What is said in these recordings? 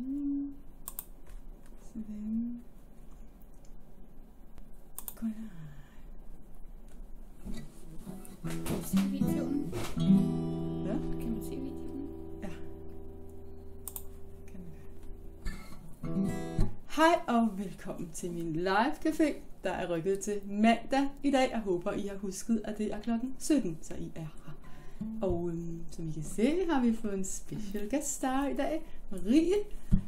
Sådan. Sådan. Godt. Kan man se videoen? Ja, Kan man se videoen? Ja. kan man. Hej og velkommen til min live café, der er rykket til mandag i dag. Jeg håber, I har husket, at det er klokken 17, så I er. Og øhm, som I kan se, har vi fået en special guest star i dag. Marie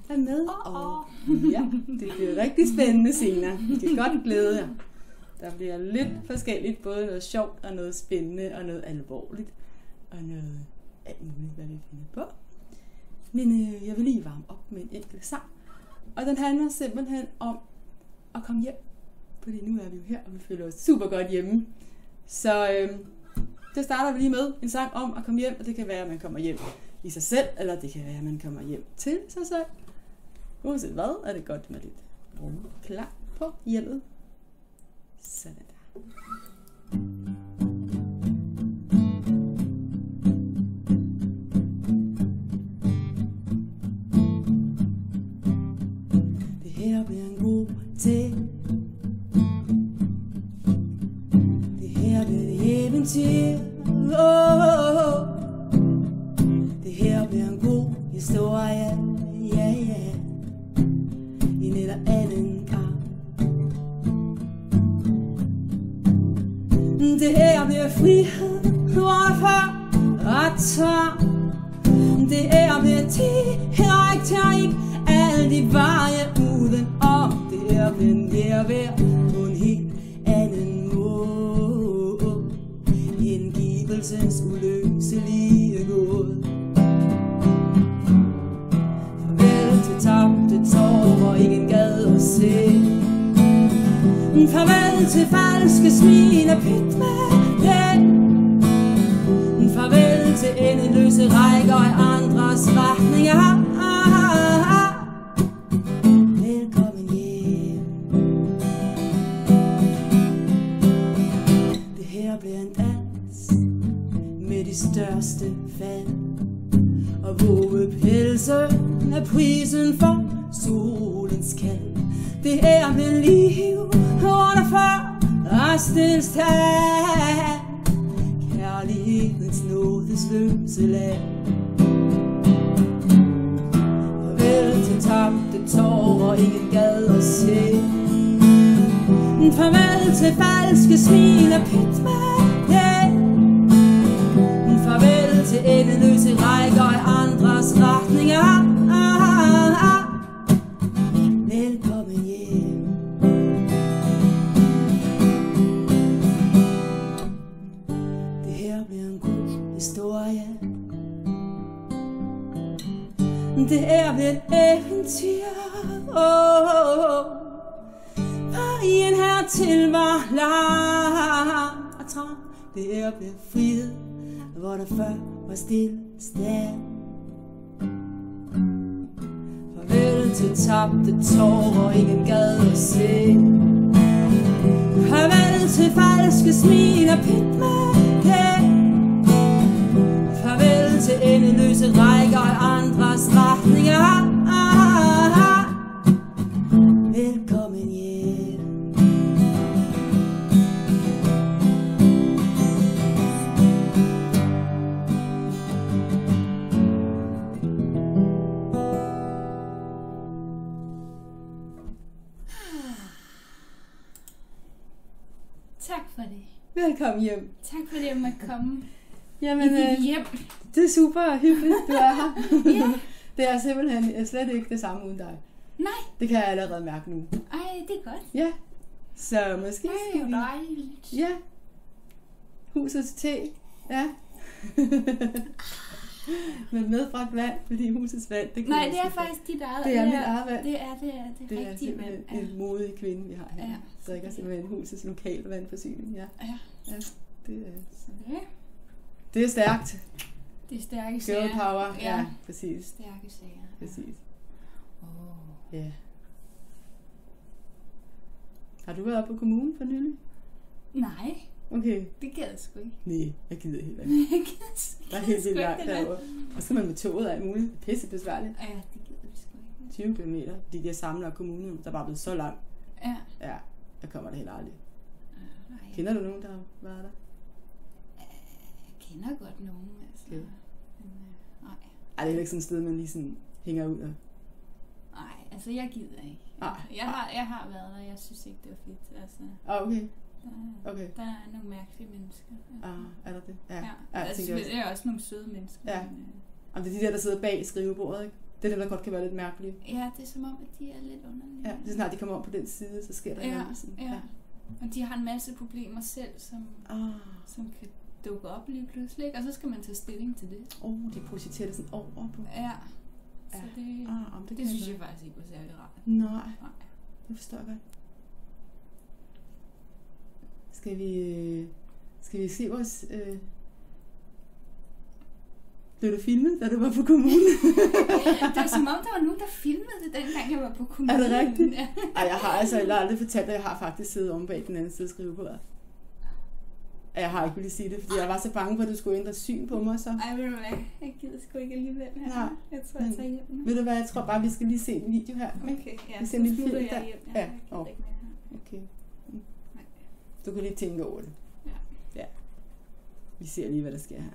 er med. Åh, Og ja, det bliver rigtig spændende senere. I kan godt glæde jer. Der bliver lidt forskelligt, både noget sjovt og noget spændende og noget alvorligt. Og noget alt muligt, hvad vi finder på. Men øh, jeg vil lige varme op med en enkelt sang. Og den handler simpelthen om at komme hjem. Fordi nu er vi jo her, og vi føler os super godt hjemme. Så øh, det starter vi lige med en sang om at komme hjem, og det kan være, at man kommer hjem i sig selv, eller det kan være, at man kommer hjem til sig selv. Uanset hvad, er det godt med lidt rum klar på hjemmet. Sådan der. Det her bliver en god ting. Et eventyr. Oh, det her bliver en god historie. Ja, ja. I en eller anden gang Det her bliver frihed. Hvorfor? Og tvang. Det her bliver direkte ikke alle de veje uden om. Det her bliver nærvær Farvel til falske smil og pyt med det. Farvel til endeløse rækker i andres retninger. Velkommen hjem. Det her bliver en dans med de største fald. Og vågepelse er prisen for og have Kærlighedens nådesløse land. Farvel til tabte tårer, ingen gad at se. Farvel til falske smil og pyt med yeah. Farvel til endeløse rækker i andres retninger. Det her bliver eventyr. Oh, oh, oh. Vejen hertil var lang og trang. Det her bliver frihed, hvor der før var stillestand. Farvel til tabte tårer, ingen gad at se. Farvel til falske smil og pyt med. Farvel til endeløse rækker af retninger. Velkommen hjem. Tak for det. Velkommen hjem. Tak fordi jeg måtte komme Jamen, i dit øh, hjem. det er super hyggeligt, du er her. Ja. Det er simpelthen slet ikke det samme uden dig. Nej, Det kan jeg allerede mærke nu. ej, det er godt. Ja. Så måske Ej, skal vi... dejligt. Ja. Husets te. Ja. Med medbragt vand, fordi husets vand, det Nej, det er faktisk dit eget. Det er mit eget vand. Det er det, er det, Det er rigtige vand. simpelthen en modig kvinde, vi har her. Ja. Drikker simpelthen husets lokale vandforsyning. Ja. Ja. ja. Det, er, Så det, det er stærkt. Det er stærke Girl sager. power. Ja, Ja. præcis. Stærke sager. Præcis. Oh. Ja. Har du været oppe på kommunen for nylig? Nej, Okay. det gad jeg sgu ikke. Nej, jeg gider heller ikke. Jeg gad Der er helt vildt langt derovre. Og så skal man med toget og alt muligt. Pisse besværligt. Ja, det gider vi sgu ikke. 20 km. De der samler kommunen, der er bare blevet så langt. Ja. Ja, jeg kommer der heller aldrig. Nej. Kender du nogen, der har været der? Jeg kender godt nogen, altså. Okay. Ej, det er ikke sådan et sted, man lige sådan hænger ud af. Nej, altså jeg gider ikke. Nej. Jeg har, jeg har været der, jeg synes ikke, det var fedt. Altså, Ah, okay. der, Okay. der er nogle mærkelige mennesker. Ah, er der det? Ja, ja. ja ja jeg altså, også. det er også nogle søde mennesker. Ja. Men, øh, Jamen, det er de der, der sidder bag skrivebordet, ikke? Det er dem, der godt kan være lidt mærkelige. ja, det er som om, at de er lidt underlige. Ja, lige snart de kommer om på den side, så sker der ja, noget sådan. ja. Og de har en masse problemer selv, som, Ah, som kan dukke op lige pludselig. Ikke? Og så skal man tage stilling til det. oh, de projiciterer det sådan over på. Ja. Så Ja. det, Ah, om det, det synes jeg faktisk ikke var særlig rart. Nej, Nej. det forstår jeg godt. Skal vi, øh, skal vi se vores... Øh... Blev du filmet, da du var på kommunen? det var som om, der var nogen, der filmede det, dengang jeg var på kommunen. Er det rigtigt? Ja. Ej, jeg har altså heller aldrig fortalt, at jeg har faktisk siddet om bag den anden side skrivebordet. Jeg har ikke ville sige det, fordi jeg var så bange for, at du skulle ændre syn på mig så. Ej, ved du hvad? Jeg gider sgu ikke alligevel her. Nej. Jeg tror, jeg tager hjem nu. Ved du hvad, jeg tror bare, vi skal lige se en video her. ikke? Okay, ja, Vi ser min smutter film jeg der. hjem. Ja, Jeg ikke mere her. Okay. Mm. Du kan lige tænke over det. Ja. ja. Vi ser lige, hvad der sker her.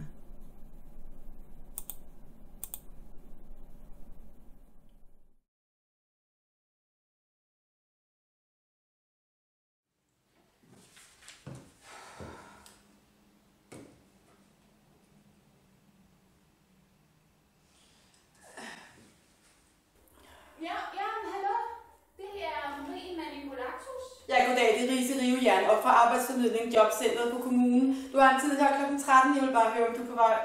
Ja, ja, hallo. Det er Marie Manipulatus. Ja, goddag. Det er Riese Rivejern op fra Arbejdsformidling Jobcentret på kommunen. Du har en tid her kl. 13. Jeg vil bare høre, om du er på vej.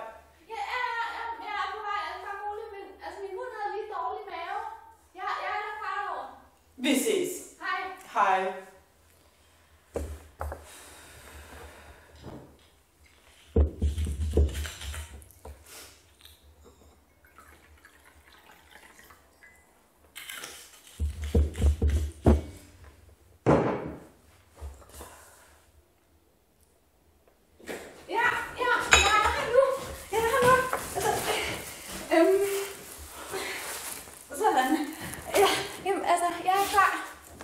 Ja, ja, ja, jeg er på vej. Altså, bare rolig, men altså, min hund havde lige dårlig mave. Jeg, jeg er der klar over. Vi ses. Hej. Hej. Ja, ja, jeg er her nu. Jeg er her nu. Altså, øhm, sådan. Ja, jamen, altså, jeg er klar.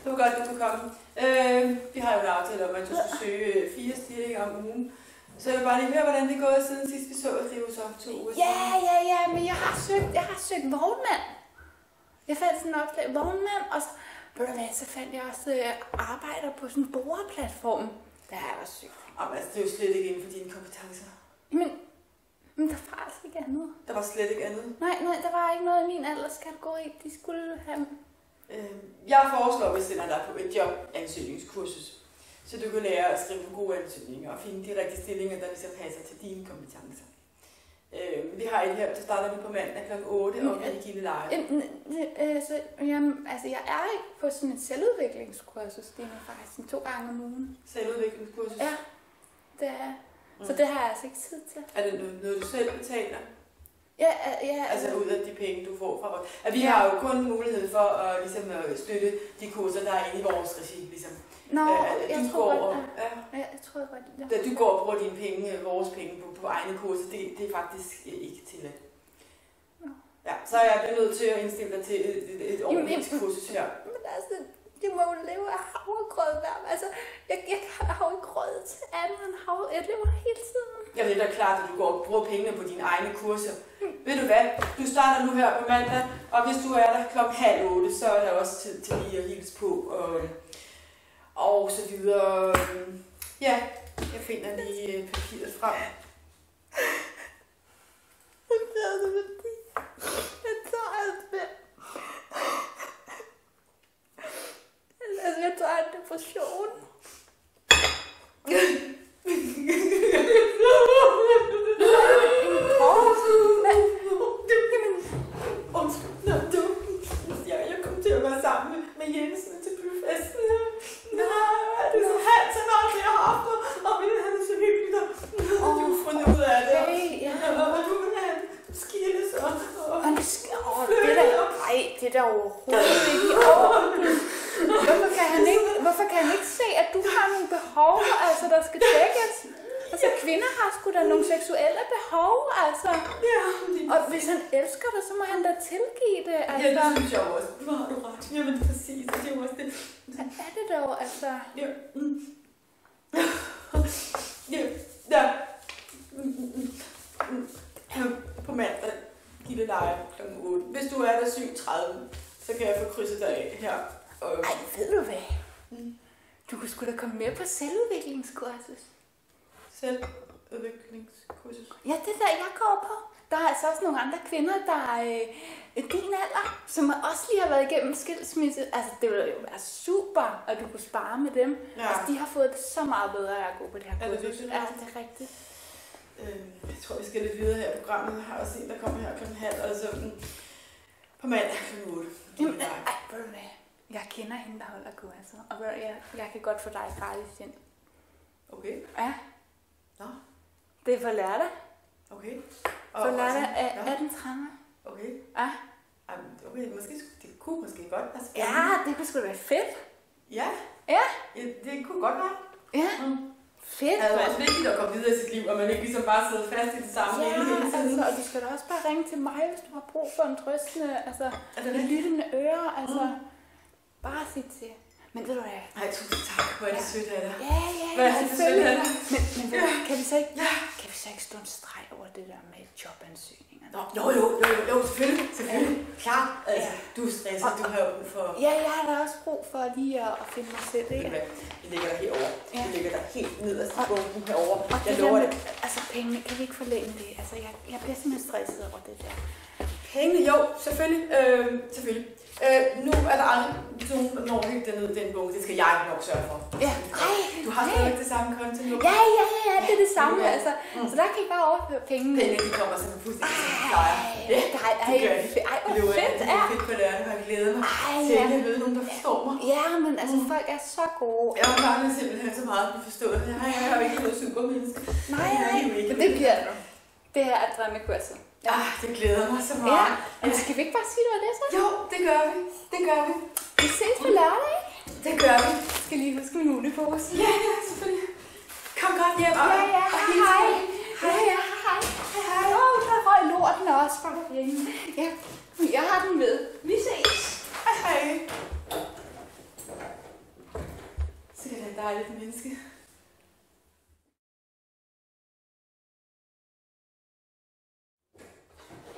Det var godt, du kunne komme. Øh, vi har jo en aftale om, at du skal søge øh, fire stillinger om ugen. Så jeg vil bare lige høre, hvordan det er gået siden sidst vi så Rio så to uger Ja, ja, ja, men jeg har søgt, jeg har søgt vognmand. Jeg fandt sådan en opslag vognmand, og så, ved du hvad, så fandt jeg også øh, arbejder på sådan en boreplatform. Der har jeg også søgt. Jamen, altså, det er jo slet ikke inden for dine kompetencer. Men, men der var altså ikke andet. Der var slet ikke andet. Nej, nej, der var ikke noget i min alderskategori. De skulle have... Øh, jeg foreslår, at vi sender dig på et jobansøgningskursus, så du kan lære at skrive gode ansøgninger og finde de rigtige stillinger, der ligesom passer til dine kompetencer. Øh, vi har et her, der starter vi på mandag kl. 8 Mm, om ja. i Gilleleje. Øhm, øh, så, jamen, altså, jeg er ikke på sådan et selvudviklingskursus. Det er faktisk sådan to gange om ugen. Selvudviklingskursus. Ja, det er Så Mm. det har jeg altså ikke tid til. Er det noget, noget, du selv betaler? Ja, ja, ja Altså ud af de penge, du får fra vores... At vi Ja. har jo kun mulighed for at, ligesom, at støtte de kurser, der er inde i vores regi. Ligesom. Nå, Øh, jeg tror går, godt, ja. ja, jeg tror godt, ja. da du går og bruger dine penge, øh, vores penge på, på egne kurser, det, det er faktisk øh, ikke tilladt. Nå. Ja, så er jeg blevet nødt til at indstille dig til et, et, et ordentligt kursus her. Men altså, de må jo leve af havregrød hver. Altså, jeg, jeg har jo ikke råd til andet end hav. Jeg lever hele tiden. Jeg ved da klart, at du går og bruger pengene på dine egne kurser. Ved du hvad? Du starter nu her på mandag, og hvis du er der klokken halv otte, så er der også tid til lige at hilse på. Og, og så videre. Ja, jeg finder lige øh, papiret frem. Jeg tager alt med. Altså, jeg tager en depression. Undskyld, På mandag, Gitte Leje kl. 8. Hvis du er der 7.30, så kan jeg få krydset dig af her. Og, Ej, ved du hvad? Mm. Du kunne sgu da komme med på selvudviklingskursus. selvudviklingskursus. Ja, det er der, jeg går på. Der er altså også nogle andre kvinder, der er øh, din alder, som også lige har været igennem skilsmisse. Altså, det ville jo være super, at du kunne spare med dem. Ja. Altså, de har fået det så meget bedre af at gå på det her Er det kursus. virkelig Ja, rigtigt? det er rigtigt. Øh, jeg tror, vi skal lidt videre her i programmet. Jeg har også en, der kommer her kl. halv, og så på mandag kl. 8. Jamen, ej, ved du hvad? Jeg kender hende, der holder kurser. Og jeg, jeg kan godt få dig gratis ind. Okay, Ja. Nå. Det er for lørdag. okay. For lørdag er 18.30. Okay. Ja. Okay, måske, sk- det kunne måske godt være Ja, spændende. det kunne sgu da være fedt. Ja. Ja. ja. det kunne godt være. Ja. Mm. Fedt. Det er også vigtigt at komme videre i sit liv, og man ikke ligesom bare sidder fast i det samme Ja, hele tiden. altså, og du skal da også bare ringe til mig, hvis du har brug for en trøstende, altså, det en lyttende øre, altså, bare sig til. Men ved du hvad? Ej, tusind tak. Hvor er det Ja. sødt af dig. Ja, ja, ja, er det for selvfølgelig. sødt, Men, men du, kan vi så ikke, Ja. kan vi så ikke stå en streg over det der med jobansøgninger? Nå, jo, jo, jo, jo, selvfølgelig, selvfølgelig. Klar, altså, Ja. du er stresset, du har jo brug for... Ja, jeg har da også brug for lige at, at finde mig selv, ikke? Det ligger der herover. Ja. Det ligger der helt nederst i bunken herovre. Og Jeg det lover med, det. altså pengene, kan vi ikke forlænge det? Altså, jeg, jeg bliver simpelthen stresset over det der. Pengene, jo, selvfølgelig. Øh, selvfølgelig. Øh, nu er der aldrig nogen, der når helt dernede den bunke. Det skal jeg nok sørge for. Ja, ej, Du har stadig det samme konto nu. Ja, ja, ja, det er det samme, Ja. altså. Mm. Så der kan I bare overføre pengene. Pengene, de kommer sådan fuldstændig som de plejer. Ja, Ej, ej, det de. ej, Det hvor fedt det er fedt på lørdag, og jeg glæder mig Ej, til, at jeg ved nogen, der forstår mig. Ja, men altså, Mm. folk er så gode. Jeg mangler simpelthen så meget at blive forstået. Jeg har, jo ikke noget supermenneske. Nej, Det nej, det bliver du. Det her er drømmekurset. Ja. Ah, det glæder mig så Ja, meget. men skal vi ikke bare sige, det var det så? Jo, det gør vi. Det gør vi. Vi ses på lørdag, ikke? Det gør vi. Jeg skal lige huske min hunepose. Ja, ja, selvfølgelig. Kom godt hjem. og- Ja, ja, og hej, hej. Hej, ja, hej. Hej. Åh, der røg lorten også fra hende. Ja, jeg har den med. Vi ses. Hej, hej. Sikkert et dejligt menneske.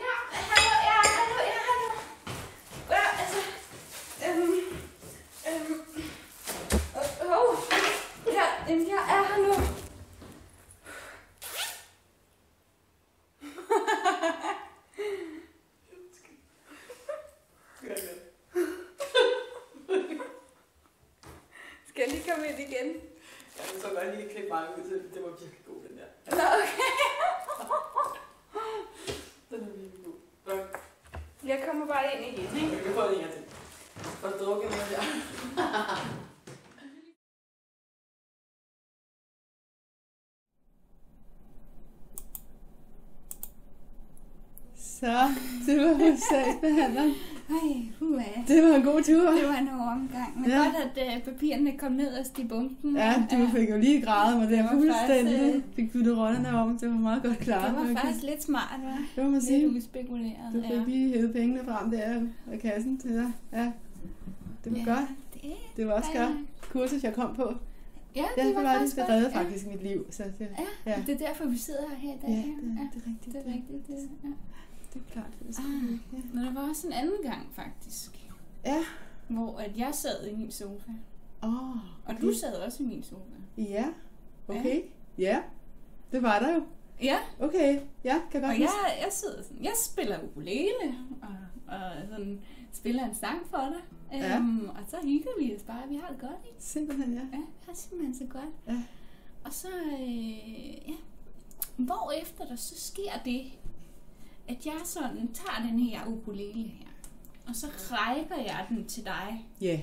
Ja, hallo, ja, hallo, ja, hallo. Ja, altså, øhm, øhm, øh, åh, ja, jamen, jeg er her nu. Gør det. Lige komme ind igen? Jeg vil så godt lige klippe mange ud, så det var virkelig god, den der. Nå, okay. Den er virkelig god. Godt. Jeg kommer bare ind igen, ikke? Vi prøver en gang til. Og drukke noget der. Så, det var vores sagsbehandler. Ej, huha. Det var en god tur. Det var en omgang. Men Ja. ja. godt, at uh, papirerne kom nederst i bunken. Ja, du fik jo lige grædet mig Det der var fuldstændig. faktisk, øh, Fik byttet rollerne om. Det var meget godt klart. Det var Okay. faktisk lidt smart, hva'? Det må man Lidt sige. uspekuleret. Du fik lige hævet pengene frem der af kassen til dig. Ja, det var ja. godt. Det, Det var også ja. godt. Kursus, jeg kom på. Ja, Ja, det var det, faktisk det godt. reddede Ja. faktisk mit liv. Så det, Ja, Ja. det er derfor, vi sidder her i dag. ja, ja. det, ja. det er rigtigt. Det er rigtigt, det, ja. Det er klart. Det er Ah. ja. Men der var også en anden gang, faktisk. Ja. Hvor at jeg sad i min sofa. Åh, Og du sad også i min sofa. Ja, okay. Ja, det var der jo. Ja, Okay, ja, kan godt og jeg, jeg sidder sådan, jeg spiller ukulele, og, og sådan spiller en sang for dig. Ja. Øhm, og så hygger vi os bare, vi har det godt, ikke? Simpelthen, ja. Ja, vi har simpelthen så godt. Ja. Og så, øh, ja, hvor efter der så sker det, at jeg sådan tager den her ukulele her, og så rækker jeg den til dig. Ja,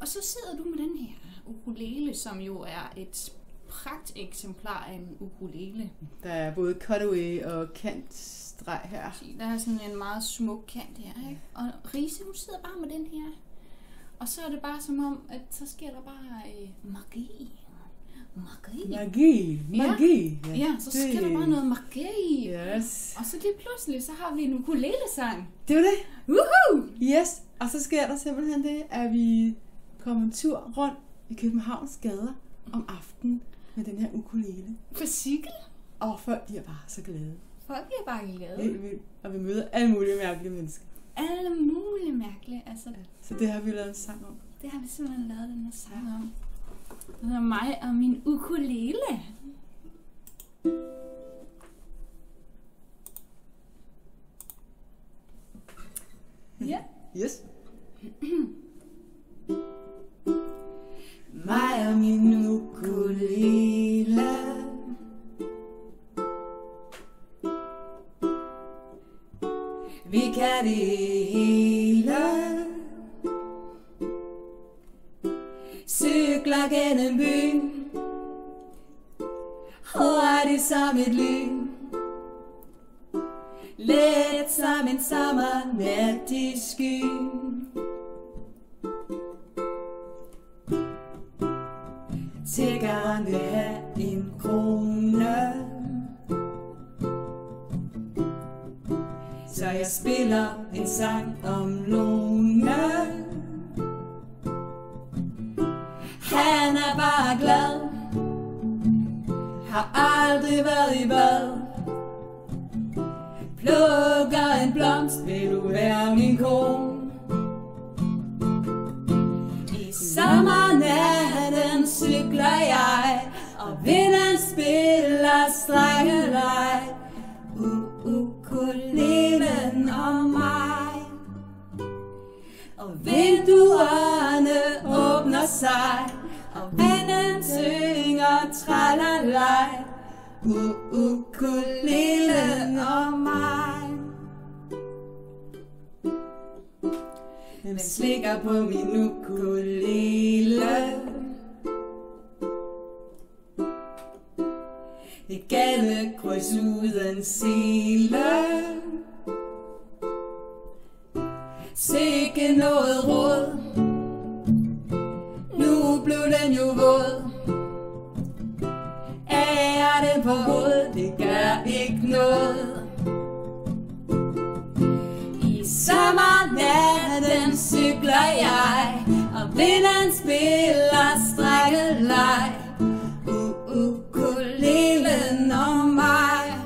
Og så sidder du med den her ukulele, som jo er et pragt eksemplar af en ukulele. der er både cutaway og kantstreg her. Der er sådan en meget smuk kant her, ikke? Og Riese, hun sidder bare med den her. Og så er det bare som om, at så sker der bare øh, magi. Magi. Magi. Magi. Ja, så sker der bare noget magi. Yes. Og så lige pludselig, så har vi en ukulele-sang. Det var det. Woohoo! Yes. Og så sker der simpelthen det, at vi kommer en tur rundt i Københavns gader om aftenen med den her ukulele. På cykel. Og folk de er bare så glade. Folk bliver bare glade. Helt vildt. Og vi møder alle mulige mærkelige mennesker. Alle mulige mærkelige. Altså, Så det har vi lavet en sang om. det har vi simpelthen lavet den her sang om. Det er mig og min ukulele. Ja. Yes. Mig og min ukulele Vi kan det hele jeg gennem byen Og er det som et lyn. Let som en sommernat i skyen. Tiggeren vil have en krone. Så jeg spiller en sang om være min kone. I sommernatten cykler jeg Og vinden spiller strækkelej Ukulelen og mig. Og vinduerne åbner sig Og vinden synger tralalaj. Ukulelen spiller på min ukulele. Et gadekryds uden sile. Sikke noget råd. Nu blev den jo våd. Er den på hovedet, det gør ikke noget. Sommernatten cykler jeg? Og vinderen spiller strækkelej U- uh, Ukulelen uh, og mig.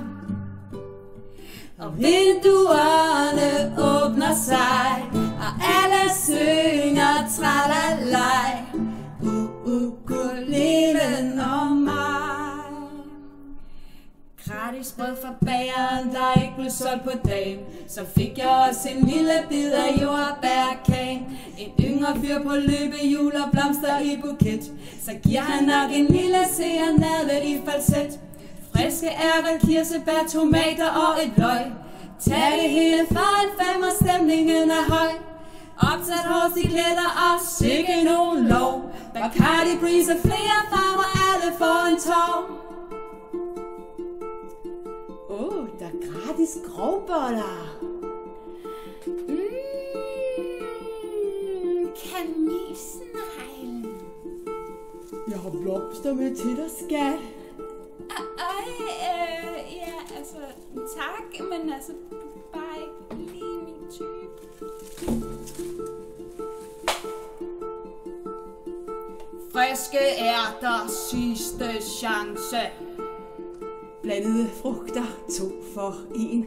Og vinduerne åbner sig Og alle synger tralalej U- uh, Ukulelen og mig. Gratis brød fra bageren, der ikke blev solgt på dagen. Så fik jeg også en lille bid af jordbærkagen En yngre fyr på løbehjul og blomster i buket. Så giver han nok en lille serenade i falset. Friske ærter, kirsebær, tomater og et løg. Tag det hele for en fem, og stemningen er høj. Opsat hår, stikletter og sikke nogen lov. Bacardi Breeze og flere farver, alle for en tår. Gratis grovboller. Mm, kanelsnegl. Jeg har blomster med til dig, skat. Ej, øh, ja, altså, tak, men altså, bare ikke lige min type. Friske ærter, sidste chance. Blandede frugter, to for en.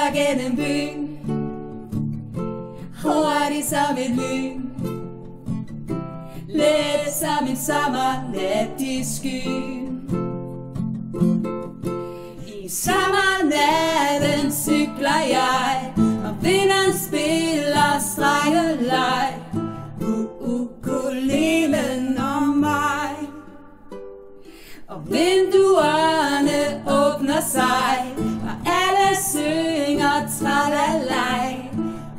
Cykler gennem byen. Hurtigt som et lyn. Let som en sommernat i skyen. I sommernatten cykler jeg, og vinden spiller strækkelej. U- uh, Ukulelen uh, og mig. og vinduerne åbner sig, synger tralalaj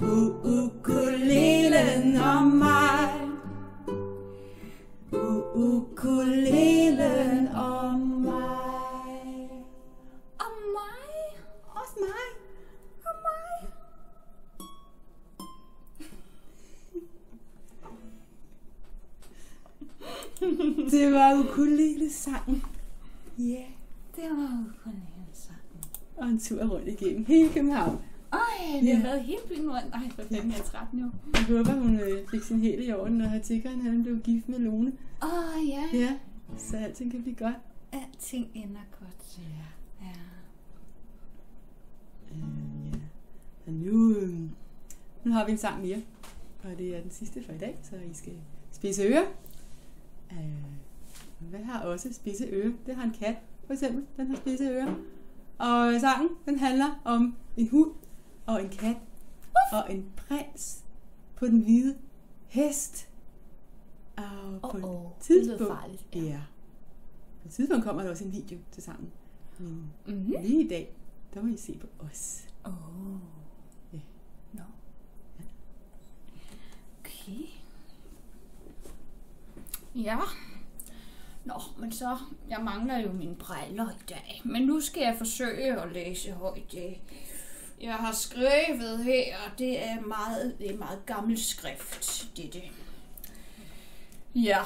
U uh, ukulelen uh, om mig. Uh, U ukulelen om mig. Om mig? Også mig. Om mig? Det var ukulele sangen Ja, yeah. det var ukulele sangen og en tur rundt igennem hele København. Ej, vi har Ja. været helt byen rundt. Ej, for fanden, jeg er 13 jo. Jeg håber, hun øh, fik sin hel i orden, når han tiggeren han blev gift med Lone. Åh, ja. Ja, så alting kan blive godt. Alting ender godt. Ja. Ja. Øh, ja. Og nu, øh, nu har vi en sang mere. Og det er den sidste for i dag, så I skal spidse ører. Øh, hvad har også spidse ører? Det har en kat, for eksempel. Den har spidse ører. Og sangen, den handler om en hund og en kat og en prins på den hvide hest. Og på Åh, et åh, det lyder tidspunkt, farligt. ja. På et tidspunkt kommer der også en video til sangen. Men Mhm. lige i dag, der må I se på os. Åh. Ja. Nå. Okay. Ja. Nå, men så, jeg mangler jo mine briller i dag. Men nu skal jeg forsøge at læse højt. Jeg har skrevet her, og det er meget, det er meget gammel skrift, dette. Ja.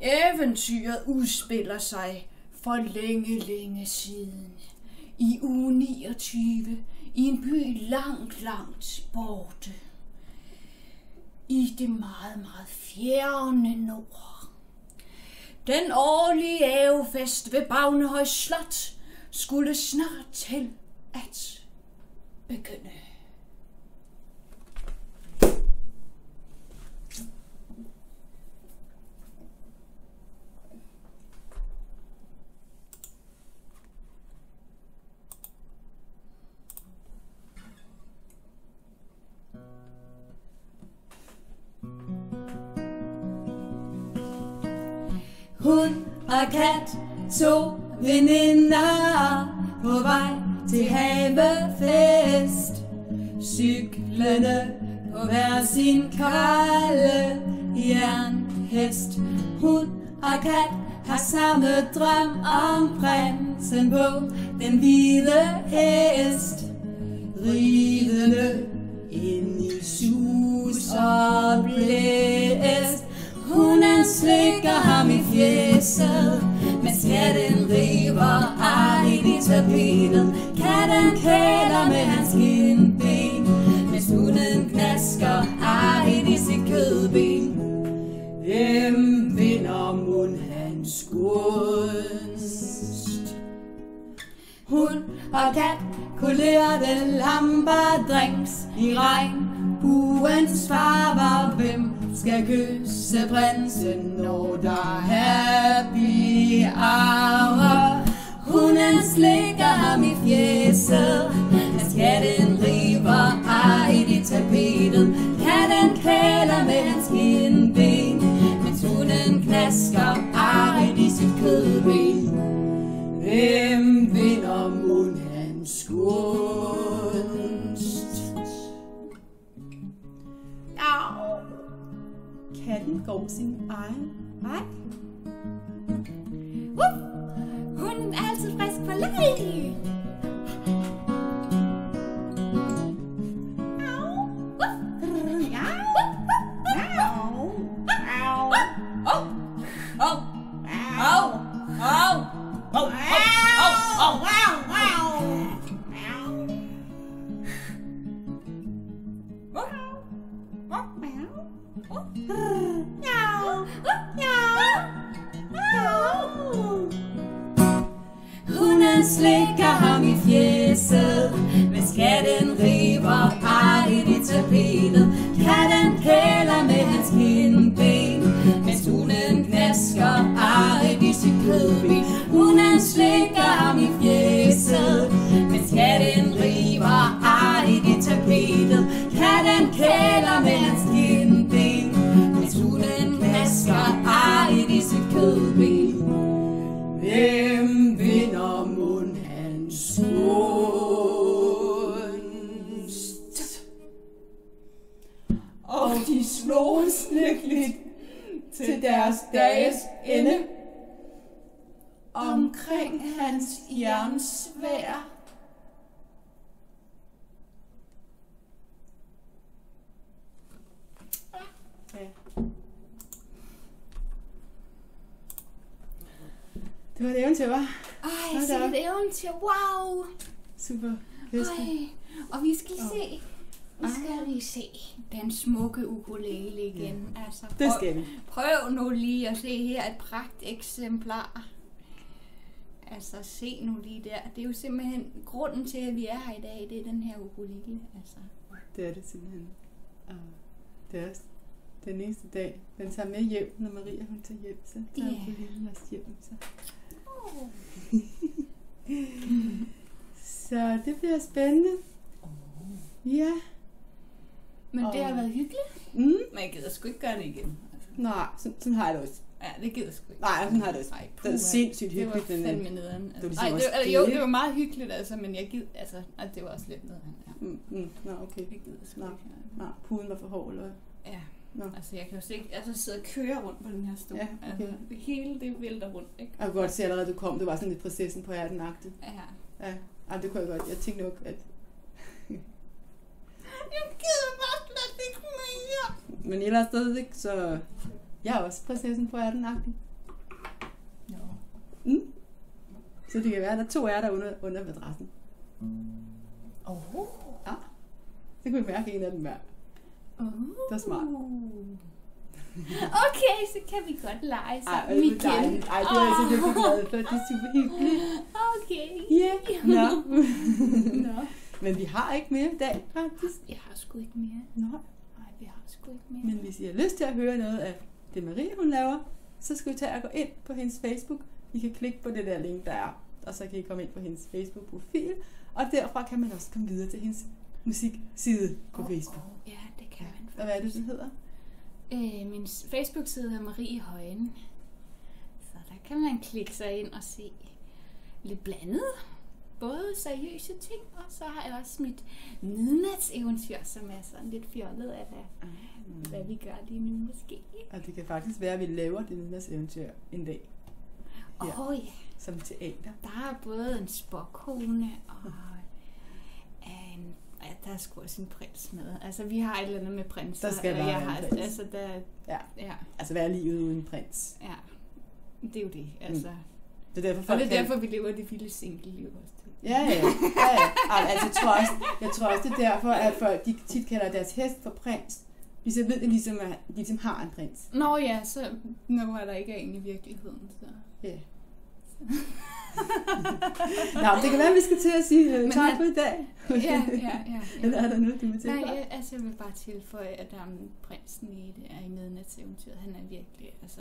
Eventyret udspiller sig for længe, længe siden. I uge 29, i en by langt, langt borte. I det meget, meget fjerne nord. Den årlige ævefest ved Bagnehøj Slot skulle snart til at begynde. Hund og kat, to veninder på vej til havefest. Cyklende på hver sin kolde jernhest. Hund og kat har samme drøm om prinsen på den hvide hest. Ridende ind i sus og blæst. Hunden slikker ham i fjeset, mens katten river artigt i tapetet. Katten kæler med hans kindben, mens hunden knasker artigt i sit kødben. Hvem vinder mund hans gunst? Hund og kat den lamper drinks i regn. Buens farver, hvem skal kysse prinsen, når der er happy hour? Hunden slikker ham i fjeset, hans katten river ejt i tapetet. Katten kæler med hans kindben, mens hunden knasker ejt i sit kødben. Hvem vinder mund hans gunst? Katten går sin egen vej. Wuff! Hunden er altid frisk på leg. Au. Wuff. Ja. Au. Au. Slikker ham i fjeset, Men skatten river artigt i tapetet. Katten kæler med hans kindben, mens hunden gnasker artigt i sit kødben. Hunden slikker ham i fjeset, Men skatten river artigt i tapetet. Katten kæler de sloges lykkeligt til deres dages ende. Omkring hans jernsvær. Ja. Det var et eventyr, var? Ej, så et eventyr. Wow. Super. Ej, og vi skal Åh. se, vi skal lige se den smukke ukulele igen. Altså, Det prøv, skal vi. prøv nu lige at se her et pragt eksemplar. Altså, se nu lige der. Det er jo simpelthen grunden til, at vi er her i dag. Det er den her ukulele. Altså. Det er det simpelthen. Og det er også den næste dag. Den tager med hjem, når Maria hun tager hjem. Så tager Ja. på hende også hjem. Så. Oh. så det bliver spændende. Ja. Men det har været hyggeligt. Mm. Men jeg gider sgu ikke gøre det igen. Altså. Nej, sådan, sådan har jeg det også. Ja, det gider sgu ikke. Nej, sådan har jeg det også. Ej, Det er puha. sindssygt Det var hyggeligt. men, øh, fandme nederen. Altså, ligesom Ej, det, var- eller, jo, det. det var meget hyggeligt, altså, men jeg gider, altså, ej, det var også lidt nederen. Ja. Mm, mm, nå, okay. Jeg gider sgu Nå. ikke. Nej, puden var for hård, eller? Ja. Nå. Altså, jeg kan jo ikke altså, sidde og køre rundt på den her stol. Ja, okay. altså, det hele det vælter rundt, ikke? Jeg kunne godt se allerede, du kom. Det var sådan lidt prinsessen på hjerten -agtigt. Ja. Ja, Ej, det kunne jeg godt. Jeg tænkte nok, at... Jeg gider bare slet ikke mere. Men ellers stadig, så... Jeg er også prinsessen på hjerten -agtig. Nå. Mm. Så det kan være, at der er to jer der under, under madrassen. Oh. Ja. Så kunne vi mærke en af dem hver. Uh. Det er smart. Okay, så kan vi godt lege Ej, sammen det er igen. Ej, det er jeg så virkelig glad for. Det er super hyggeligt. Okay. Ja. Nå. Nå. Men vi har ikke mere i dag, faktisk. Jeg har sgu ikke mere. Nej, har sgu ikke mere. Men hvis I har lyst til at høre noget af det Marie, hun laver, så skal I tage og gå ind på hendes Facebook. I kan klikke på det der link, der er, og så kan I komme ind på hendes Facebook-profil. Og derfra kan man også komme videre til hendes musikside på Facebook. Oh, ja, det kan man Og hvad er det, den hedder? Øh, min Facebook-side er Marie Højen. Så der kan man klikke sig ind og se lidt blandet. Både seriøse ting, og så har jeg også mit midnatseventyr, som er sådan lidt fjollet af, hvad, hvad vi gør lige nu måske. Og det kan faktisk være, at vi laver det middags eventyr en dag Åh Ja. oh, ja, som teater. der er både en spokkone og en Ja, der er sgu også en prins med. Altså, vi har et eller andet med prinser. Der skal jeg være en prins. Altså, der, Ja. ja, Altså, hvad er livet uden prins? ja. Det er jo det, altså. Det er derfor, Og folk det er kan- derfor, vi lever det vilde single-liv også. Ja, ja. ja, ja. Altså, jeg tror, også, jeg tror også, det er derfor, at folk de tit kalder deres hest for prins. Hvis jeg ved, det ligesom, at de ligesom har en prins. Nå ja, så nu er der ikke en i virkeligheden. Så. Ja. Nå, men det kan være, at vi skal til at sige uh, tak for i dag. Ja, ja, ja. ja. Eller er der noget, du vil Nej, tilføje? jeg, altså jeg vil bare tilføje, at der er en prinsen i det er i midnatseventyret. Han er virkelig, altså,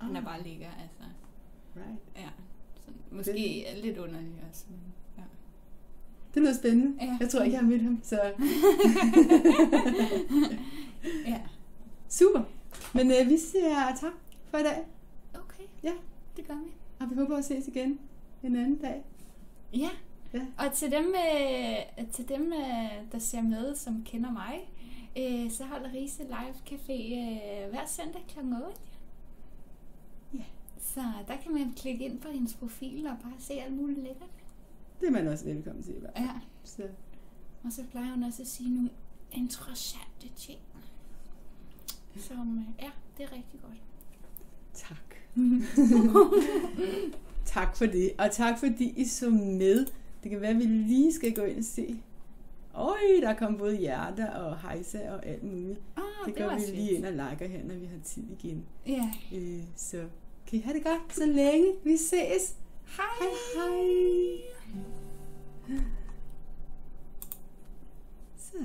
han er bare lækker, altså. Right. Ja. Så måske er lidt underlig også. Men, ja. Det lyder spændende. Ja. Jeg tror ikke, jeg har mødt ham, så ja. super. Men uh, vi siger tak for i dag, Okay. Ja. Det gør vi. og vi håber at ses igen en anden dag. Ja. Ja. Og til dem, øh, til dem øh, der ser med, som kender mig, øh, så holder Rise Live Café øh, hver søndag kl. 8. Så der kan man klikke ind på hendes profil og bare se alt muligt lækkert. Det er man også velkommen til i hvert fald. Ja. Så, Og så plejer hun også at sige nogle interessante ting. Som, øh, ja, det er rigtig godt. tak. tak for det, og tak fordi I så med. Det kan være, at vi lige skal gå ind og se. Øj, der er kommet både hjerter og hejsa og alt muligt. Ah, Det det går vi lige ind og liker her, når vi har tid igen. Ja. Øh, så kan I have det godt så længe. Vi ses. Hej. Hej, hej. Så